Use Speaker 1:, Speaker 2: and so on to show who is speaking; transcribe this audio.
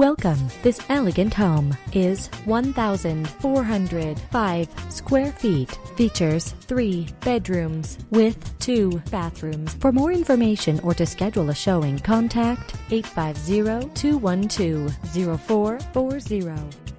Speaker 1: Welcome. This elegant home is 1,405 square feet. Features three bedrooms with two bathrooms. For more information or to schedule a showing, contact 850 212 0440.